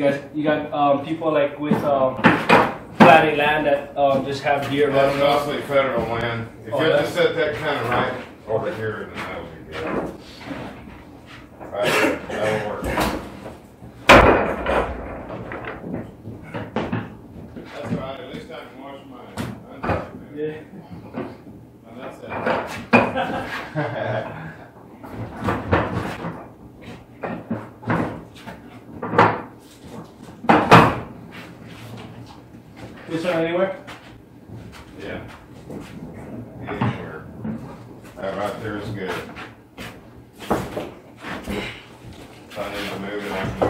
got you got um, people like with um, platted land that um, just have deer That's running off. mostly federal land. If Oh, you just set that kind of right over here, then that'll be good. Right, I need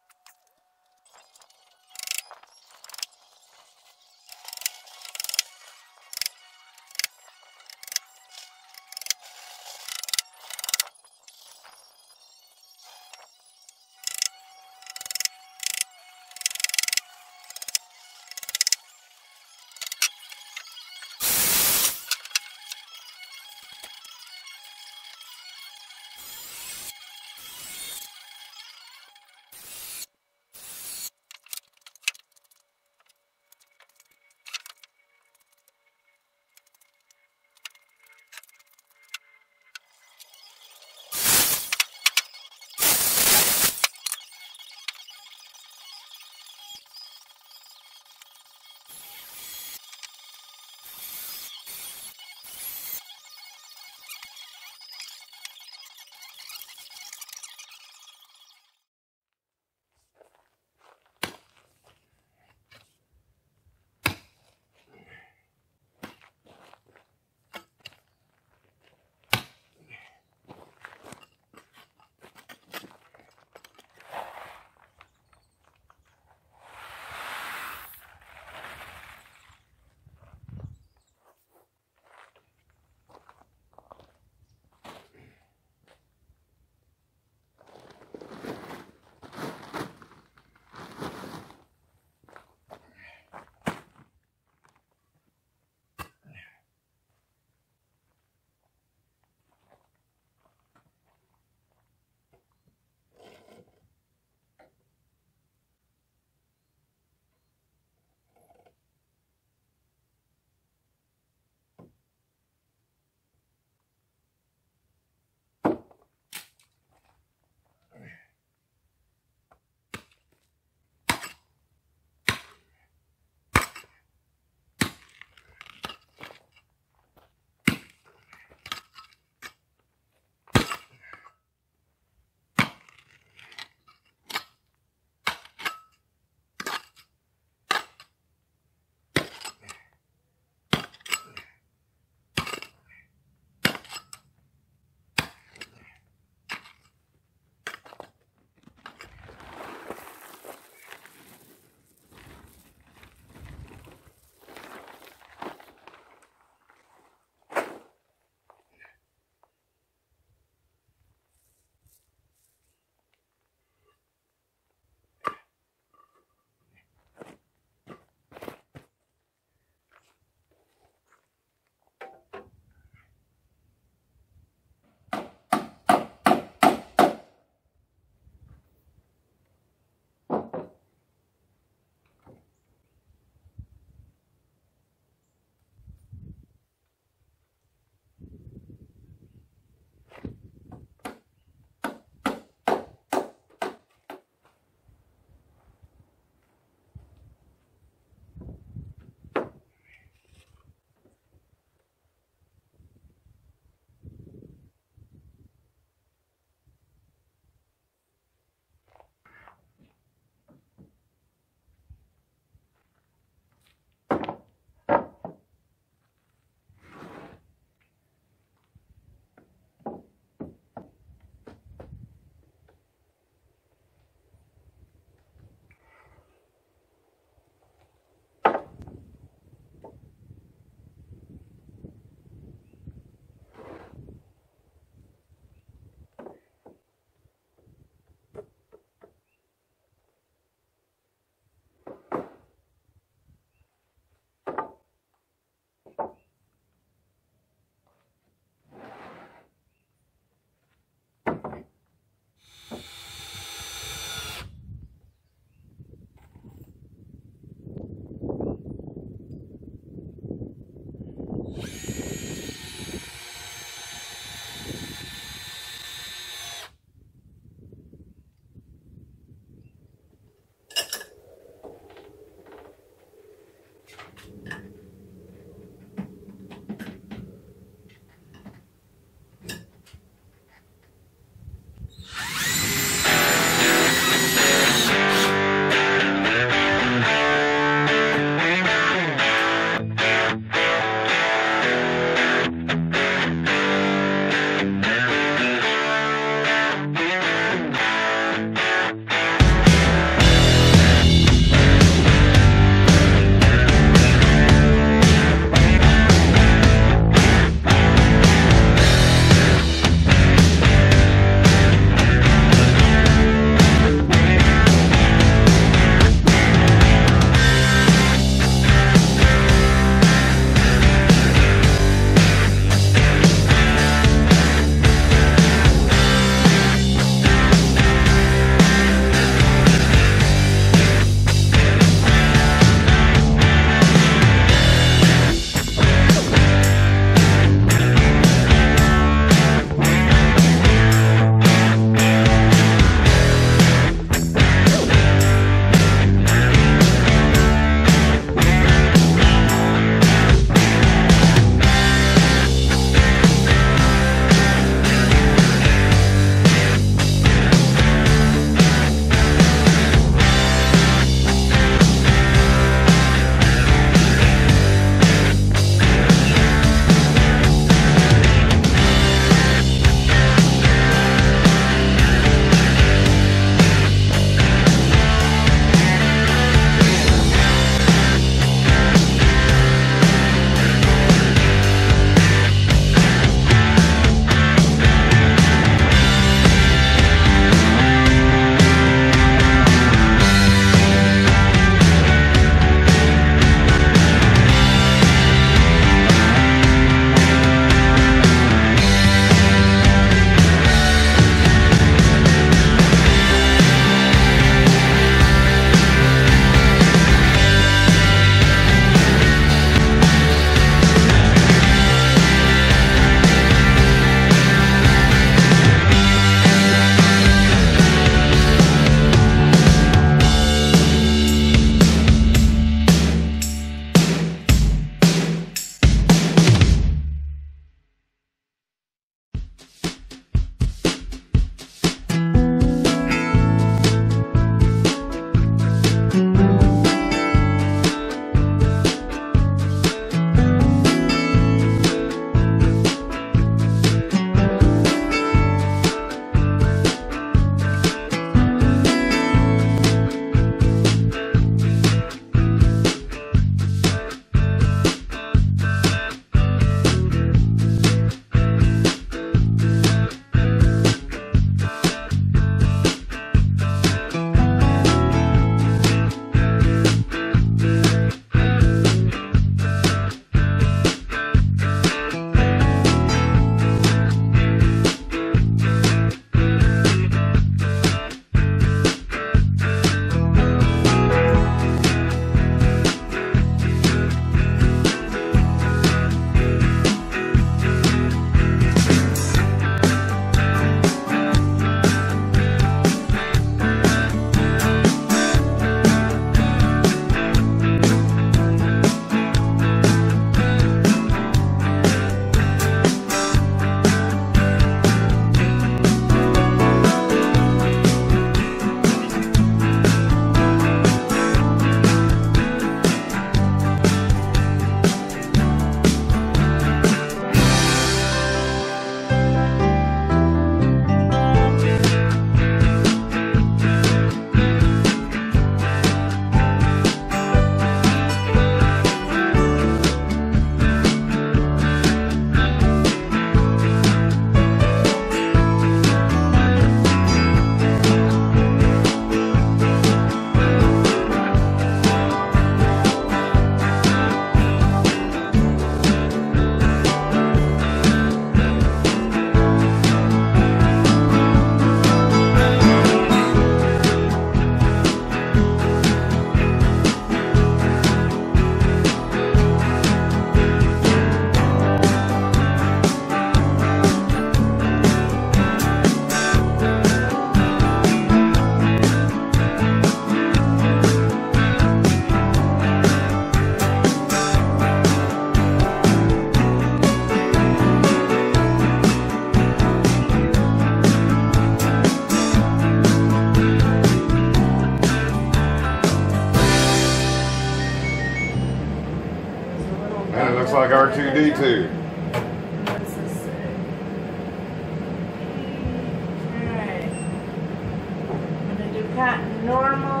Patent normal.